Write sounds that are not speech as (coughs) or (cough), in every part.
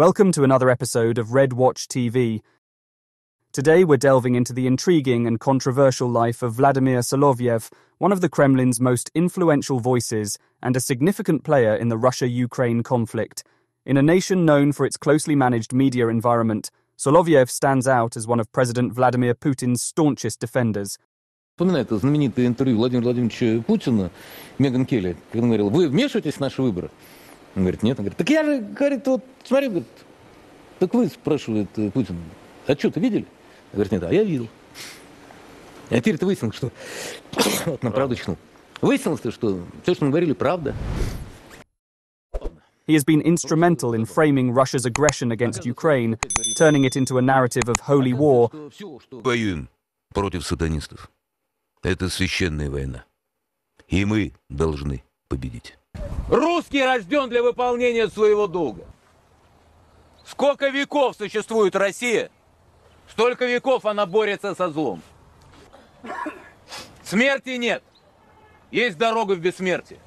Welcome to another episode of Red Watch TV. Today we're delving into the intriguing and controversial life of Vladimir Solovyev, one of the Kremlin's most influential voices and a significant player in the Russia Ukraine conflict. In a nation known for its closely managed media environment, Solovyev stands out as one of President Vladimir Putin's staunchest defenders. Вспоминает знаменитое интервью Владимира Владимировича Путина Меган Келли, когда он говорил, вы вмешиваетесь в наши выборы? Он говорит, нет. Он говорит, так я же, говорит, вот, смотри, говорит, так вы, спрашивает Путин, отчеты видели? Говорит, нет, а я видел. А теперь это выяснилось, что... (coughs) вот на правду чихнул. Выяснилось, что все, что мы говорили, правда. He has been instrumental in framing Russia's aggression against Ukraine, turning it into a narrative of holy war. Воюем против сатанистов. Это священная война. И мы должны победить. Русский рожден для выполнения своего долга. Сколько веков существует Россия, столько веков она борется со злом. Смерти нет. Есть дорога в бессмертие.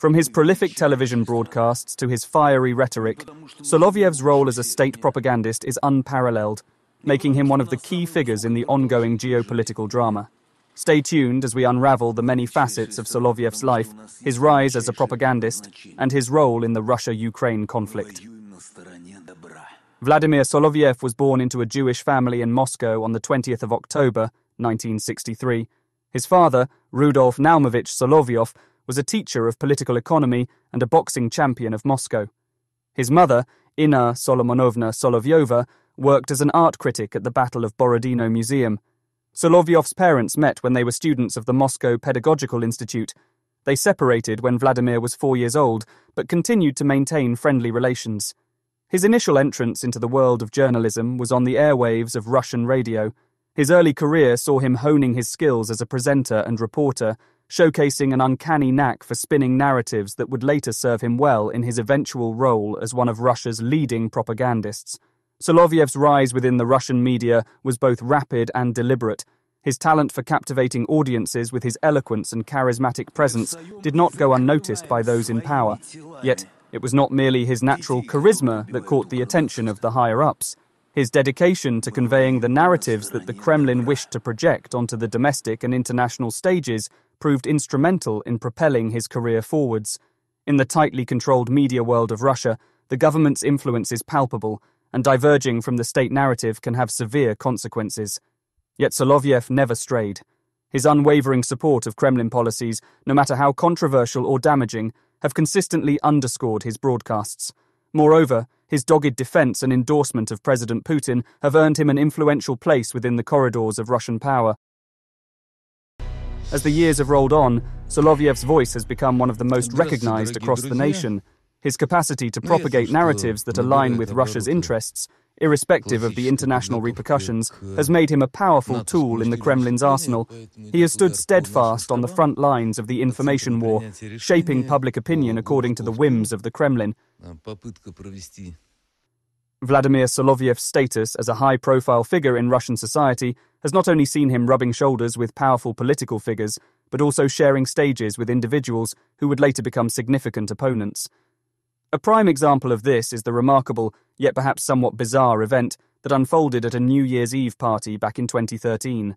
From his prolific television broadcasts to his fiery rhetoric, Solovyev's role as a state propagandist is unparalleled, making him one of the key figures in the ongoing geopolitical drama. Stay tuned as we unravel the many facets of Solovyev's life, his rise as a propagandist, and his role in the Russia Ukraine conflict. Vladimir Solovyev was born into a Jewish family in Moscow on the 20th of October, 1963. His father, Rudolf Naumovich Solovyov, was a teacher of political economy and a boxing champion of Moscow. His mother, Inna Solomonovna Solovyova, worked as an art critic at the Battle of Borodino Museum. Solovyov's parents met when they were students of the Moscow Pedagogical Institute. They separated when Vladimir was four years old, but continued to maintain friendly relations. His initial entrance into the world of journalism was on the airwaves of Russian radio. His early career saw him honing his skills as a presenter and reporter, showcasing an uncanny knack for spinning narratives that would later serve him well in his eventual role as one of Russia's leading propagandists. Solovyev's rise within the Russian media was both rapid and deliberate. His talent for captivating audiences with his eloquence and charismatic presence did not go unnoticed by those in power. Yet, it was not merely his natural charisma that caught the attention of the higher ups. His dedication to conveying the narratives that the Kremlin wished to project onto the domestic and international stages proved instrumental in propelling his career forwards. In the tightly controlled media world of Russia, the government's influence is palpable, and diverging from the state narrative can have severe consequences. Yet Solovyev never strayed. His unwavering support of Kremlin policies, no matter how controversial or damaging, have consistently underscored his broadcasts. Moreover, his dogged defense and endorsement of President Putin have earned him an influential place within the corridors of Russian power. As the years have rolled on, Solovyev's voice has become one of the most recognized across the nation. His capacity to propagate narratives that align with Russia's interests, irrespective of the international repercussions, has made him a powerful tool in the Kremlin's arsenal. He has stood steadfast on the front lines of the information war, shaping public opinion according to the whims of the Kremlin. Vladimir Solovyev's status as a high profile figure in Russian society has not only seen him rubbing shoulders with powerful political figures, but also sharing stages with individuals who would later become significant opponents. A prime example of this is the remarkable, yet perhaps somewhat bizarre event that unfolded at a New Year's Eve party back in 2013.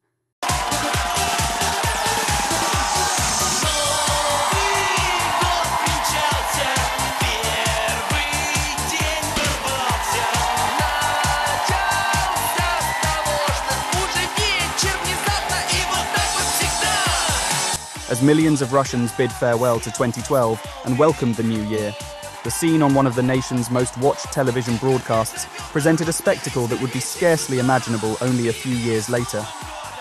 As millions of Russians bid farewell to 2012 and welcomed the new year, the scene on one of the nation's most watched television broadcasts presented a spectacle that would be scarcely imaginable only a few years later.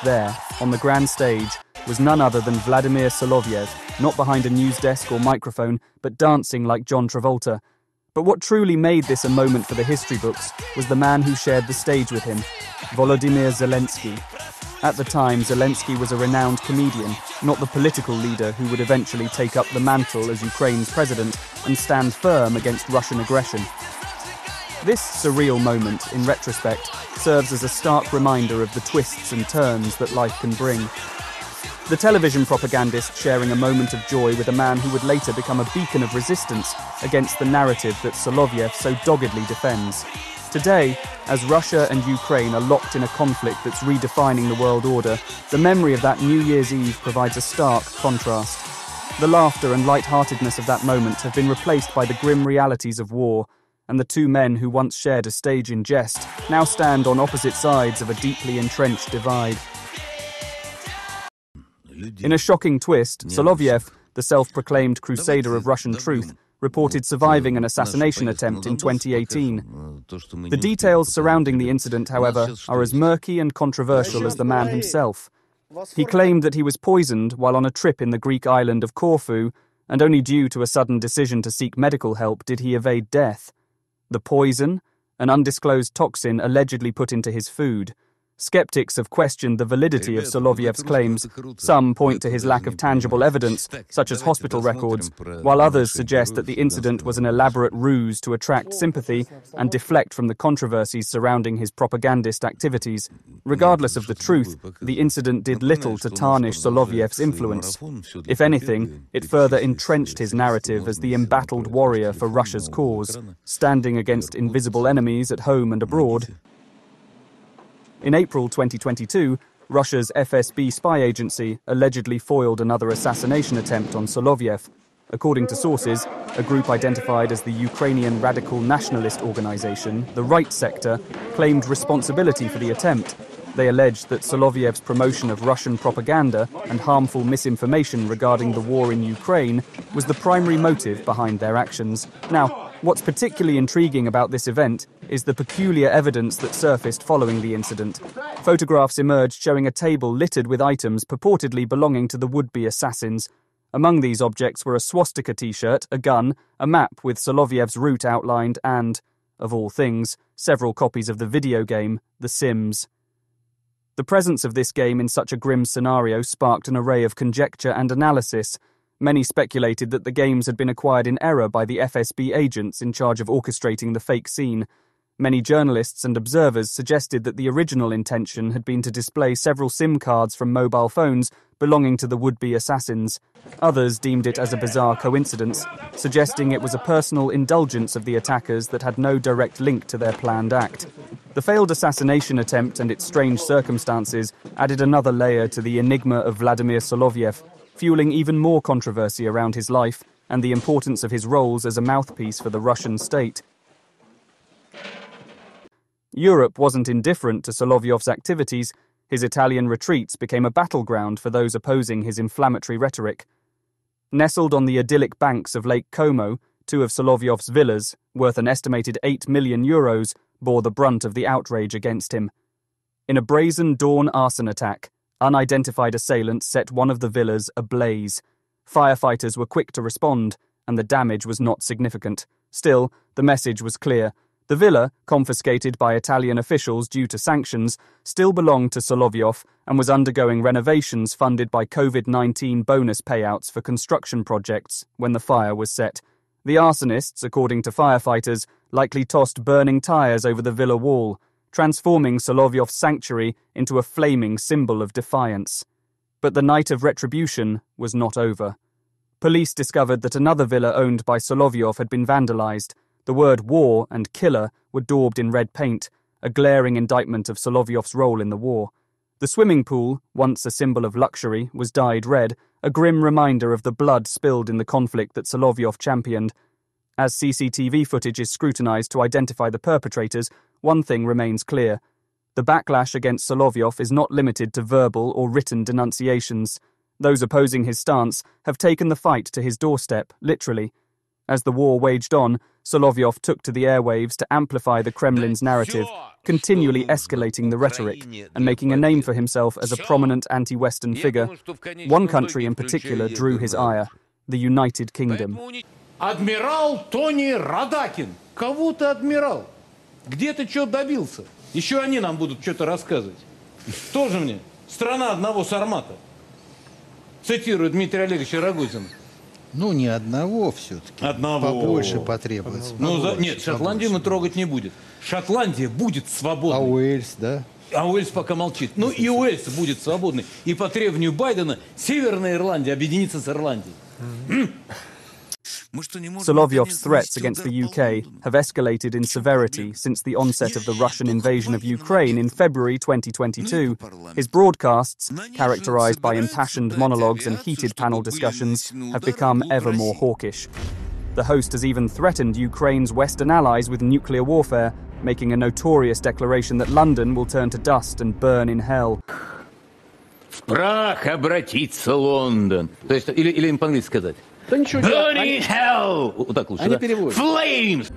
There, on the grand stage, was none other than Vladimir Solovyev, not behind a news desk or microphone, but dancing like John Travolta. But what truly made this a moment for the history books was the man who shared the stage with him, Volodymyr Zelensky, at the time, Zelensky was a renowned comedian, not the political leader who would eventually take up the mantle as Ukraine's president and stand firm against Russian aggression. This surreal moment, in retrospect, serves as a stark reminder of the twists and turns that life can bring. The television propagandist sharing a moment of joy with a man who would later become a beacon of resistance against the narrative that Solovyev so doggedly defends. Today, as Russia and Ukraine are locked in a conflict that's redefining the world order, the memory of that New Year's Eve provides a stark contrast. The laughter and light-heartedness of that moment have been replaced by the grim realities of war, and the two men who once shared a stage in jest now stand on opposite sides of a deeply entrenched divide. In a shocking twist, Solovyev, the self-proclaimed crusader of Russian truth, reported surviving an assassination attempt in 2018. The details surrounding the incident, however, are as murky and controversial as the man himself. He claimed that he was poisoned while on a trip in the Greek island of Corfu, and only due to a sudden decision to seek medical help did he evade death. The poison, an undisclosed toxin allegedly put into his food, Skeptics have questioned the validity of Solovyev's claims. Some point to his lack of tangible evidence, such as hospital records, while others suggest that the incident was an elaborate ruse to attract sympathy and deflect from the controversies surrounding his propagandist activities. Regardless of the truth, the incident did little to tarnish Solovyev's influence. If anything, it further entrenched his narrative as the embattled warrior for Russia's cause, standing against invisible enemies at home and abroad. In April 2022, Russia's FSB spy agency allegedly foiled another assassination attempt on Solovyev. According to sources, a group identified as the Ukrainian Radical Nationalist Organization, the Right Sector, claimed responsibility for the attempt. They alleged that Solovyev's promotion of Russian propaganda and harmful misinformation regarding the war in Ukraine was the primary motive behind their actions. Now, What's particularly intriguing about this event is the peculiar evidence that surfaced following the incident. Photographs emerged showing a table littered with items purportedly belonging to the would be assassins. Among these objects were a swastika t shirt, a gun, a map with Solovyev's route outlined, and, of all things, several copies of the video game, The Sims. The presence of this game in such a grim scenario sparked an array of conjecture and analysis. Many speculated that the games had been acquired in error by the FSB agents in charge of orchestrating the fake scene. Many journalists and observers suggested that the original intention had been to display several SIM cards from mobile phones belonging to the would be assassins. Others deemed it as a bizarre coincidence, suggesting it was a personal indulgence of the attackers that had no direct link to their planned act. The failed assassination attempt and its strange circumstances added another layer to the enigma of Vladimir Solovyev, fueling even more controversy around his life and the importance of his roles as a mouthpiece for the Russian state. Europe wasn't indifferent to Solovyov's activities. His Italian retreats became a battleground for those opposing his inflammatory rhetoric. Nestled on the idyllic banks of Lake Como, two of Solovyov's villas, worth an estimated 8 million euros, bore the brunt of the outrage against him. In a brazen dawn arson attack, Unidentified assailants set one of the villas ablaze. Firefighters were quick to respond, and the damage was not significant. Still, the message was clear. The villa, confiscated by Italian officials due to sanctions, still belonged to Solovyov and was undergoing renovations funded by COVID 19 bonus payouts for construction projects when the fire was set. The arsonists, according to firefighters, likely tossed burning tyres over the villa wall transforming Solovyov's sanctuary into a flaming symbol of defiance. But the night of retribution was not over. Police discovered that another villa owned by Solovyov had been vandalized. The word war and killer were daubed in red paint, a glaring indictment of Solovyov's role in the war. The swimming pool, once a symbol of luxury, was dyed red, a grim reminder of the blood spilled in the conflict that Solovyov championed. As CCTV footage is scrutinized to identify the perpetrators, one thing remains clear. The backlash against Solovyov is not limited to verbal or written denunciations. Those opposing his stance have taken the fight to his doorstep, literally. As the war waged on, Solovyov took to the airwaves to amplify the Kremlin's narrative, continually escalating the rhetoric and making a name for himself as a prominent anti Western figure. One country in particular drew his ire the United Kingdom. Адмирал Тони Радакин. Кого ты адмирал? Где ты что добился? Еще они нам будут что-то рассказывать. Тоже мне страна одного сармата. Цитирую Дмитрия Олеговича Рогозина. Ну, не одного все-таки. Одного. Побольше потребуется. Ну, за... Нет, Шотландию мы трогать не будем. Шотландия будет А свободной. Уэльс, да? А Уэльс пока молчит. Ну и Уэльс будет свободный. И по требованию Байдена Северная Ирландия объединится с Ирландией. Solovyov's threats against the UK have escalated in severity since the onset of the Russian invasion of Ukraine in February 2022. His broadcasts, characterized by impassioned monologues and heated panel discussions, have become ever more hawkish. The host has even threatened Ukraine's Western allies with nuclear warfare, making a notorious declaration that London will turn to dust and burn in hell. В прах обратится Лондон. То есть, или, или им по-английски сказать. Да ничего Burning hell! Вот так лучше, Они да? переводят. Flames!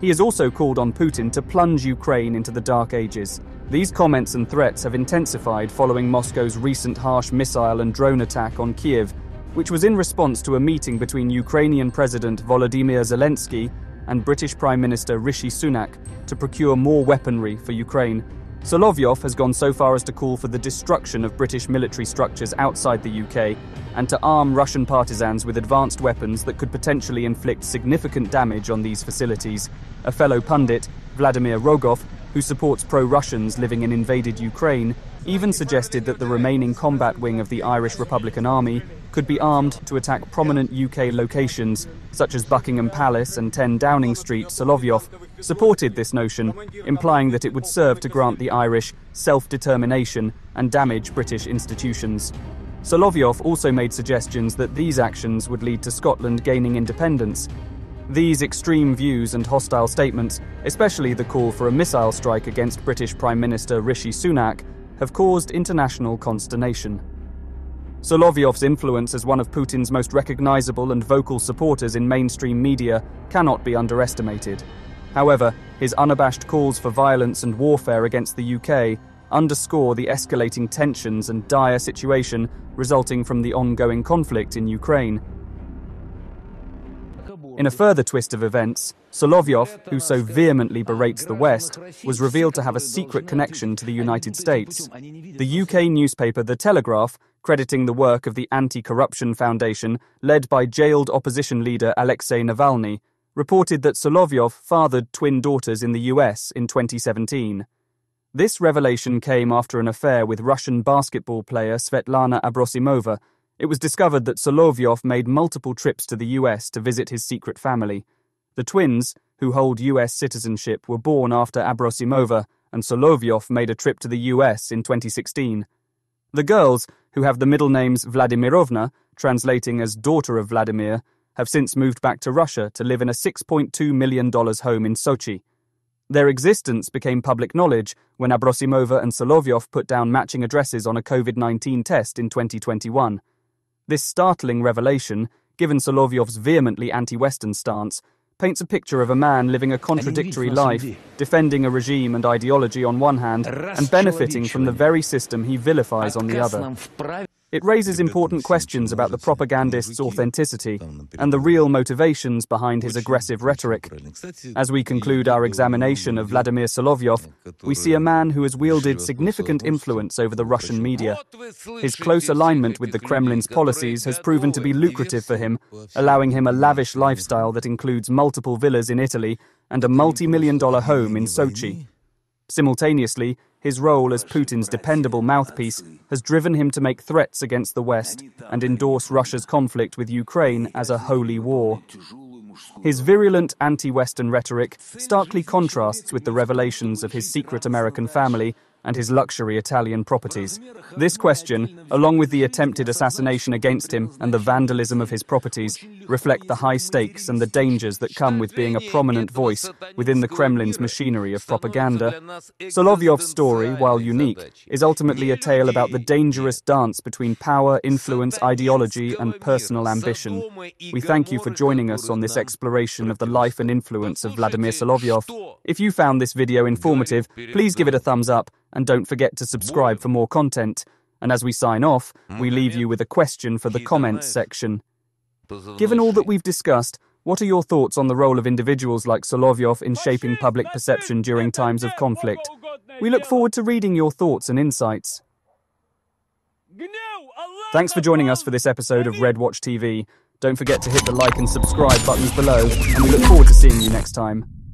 He has also called on Putin to plunge Ukraine into the Dark Ages. These comments and threats have intensified following Moscow's recent harsh missile and drone attack on Kiev, which was in response to a meeting between Ukrainian President Volodymyr Zelensky and British Prime Minister Rishi Sunak to procure more weaponry for Ukraine. Solovyov has gone so far as to call for the destruction of British military structures outside the UK and to arm Russian partisans with advanced weapons that could potentially inflict significant damage on these facilities. A fellow pundit, Vladimir Rogov, who supports pro Russians living in invaded Ukraine, even suggested that the remaining combat wing of the Irish Republican Army could be armed to attack prominent UK locations, such as Buckingham Palace and 10 Downing Street. Solovyov supported this notion, implying that it would serve to grant the Irish self determination and damage British institutions. Solovyov also made suggestions that these actions would lead to Scotland gaining independence. These extreme views and hostile statements, especially the call for a missile strike against British Prime Minister Rishi Sunak, have caused international consternation. Solovyov's influence as one of Putin's most recognizable and vocal supporters in mainstream media cannot be underestimated. However, his unabashed calls for violence and warfare against the UK underscore the escalating tensions and dire situation resulting from the ongoing conflict in Ukraine. In a further twist of events, Solovyov, who so vehemently berates the West, was revealed to have a secret connection to the United States. The UK newspaper The Telegraph, crediting the work of the Anti Corruption Foundation, led by jailed opposition leader Alexei Navalny, reported that Solovyov fathered twin daughters in the US in 2017. This revelation came after an affair with Russian basketball player Svetlana Abrosimova. It was discovered that Solovyov made multiple trips to the US to visit his secret family. The twins, who hold US citizenship, were born after Abrosimova, and Solovyov made a trip to the US in 2016. The girls, who have the middle names Vladimirovna, translating as daughter of Vladimir, have since moved back to Russia to live in a $6.2 million home in Sochi. Their existence became public knowledge when Abrosimova and Solovyov put down matching addresses on a COVID 19 test in 2021. This startling revelation, given Solovyov's vehemently anti Western stance, paints a picture of a man living a contradictory life, defending a regime and ideology on one hand, and benefiting from the very system he vilifies on the other. It raises important questions about the propagandist's authenticity and the real motivations behind his aggressive rhetoric. As we conclude our examination of Vladimir Solovyov, we see a man who has wielded significant influence over the Russian media. His close alignment with the Kremlin's policies has proven to be lucrative for him, allowing him a lavish lifestyle that includes multiple villas in Italy and a multi million dollar home in Sochi. Simultaneously, his role as Putin's dependable mouthpiece has driven him to make threats against the West and endorse Russia's conflict with Ukraine as a holy war. His virulent anti Western rhetoric starkly contrasts with the revelations of his secret American family and his luxury Italian properties. This question, along with the attempted assassination against him and the vandalism of his properties, reflect the high stakes and the dangers that come with being a prominent voice within the Kremlin's machinery of propaganda. Solovyov's story, while unique, is ultimately a tale about the dangerous dance between power, influence, ideology, and personal ambition. We thank you for joining us on this exploration of the life and influence of Vladimir Solovyov. If you found this video informative, please give it a thumbs up and don't forget to subscribe for more content. And as we sign off, we leave you with a question for the comments section. Given all that we've discussed, what are your thoughts on the role of individuals like Solovyov in shaping public perception during times of conflict? We look forward to reading your thoughts and insights. Thanks for joining us for this episode of Red Watch TV. Don't forget to hit the like and subscribe buttons below, and we look forward to seeing you next time.